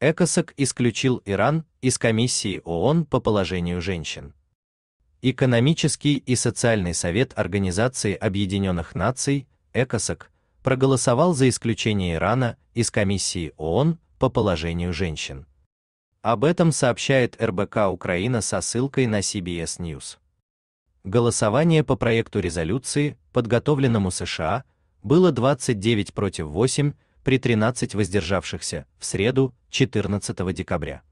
ЭКОСОК исключил Иран из комиссии ООН по положению женщин. Экономический и социальный совет Организации Объединенных Наций, ЭКОСОК, проголосовал за исключение Ирана из комиссии ООН по положению женщин. Об этом сообщает РБК Украина со ссылкой на CBS News. Голосование по проекту резолюции, подготовленному США, было 29 против 8 при 13 воздержавшихся в среду, 14 декабря.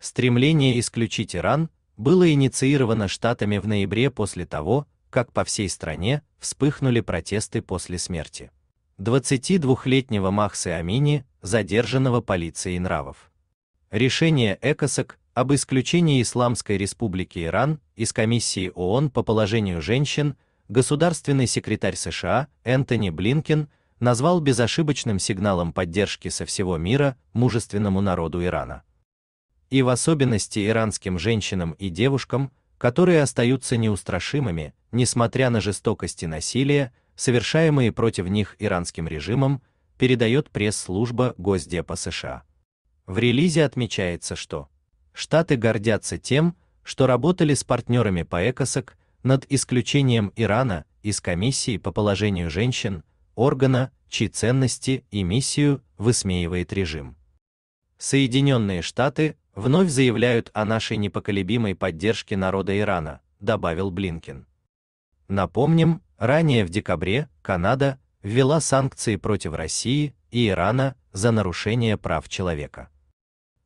Стремление исключить Иран было инициировано штатами в ноябре после того, как по всей стране вспыхнули протесты после смерти 22-летнего Махсы Амини, задержанного полицией нравов. Решение ЭКОСОК об исключении Исламской Республики Иран из комиссии ООН по положению женщин государственный секретарь США Энтони Блинкен назвал безошибочным сигналом поддержки со всего мира мужественному народу Ирана. И в особенности иранским женщинам и девушкам, которые остаются неустрашимыми, несмотря на жестокость и насилие, совершаемые против них иранским режимом, передает пресс-служба Госдепа США. В релизе отмечается, что Штаты гордятся тем, что работали с партнерами по ЭКОСОК над исключением Ирана из комиссии по положению женщин, органа, чьи ценности и миссию высмеивает режим. Соединенные Штаты вновь заявляют о нашей непоколебимой поддержке народа Ирана, добавил Блинкен. Напомним, ранее в декабре Канада ввела санкции против России и Ирана за нарушение прав человека.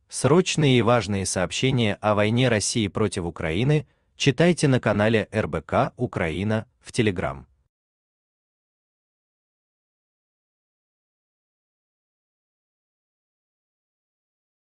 Срочные и важные сообщения о войне России против Украины читайте на канале РБК Украина в Телеграм.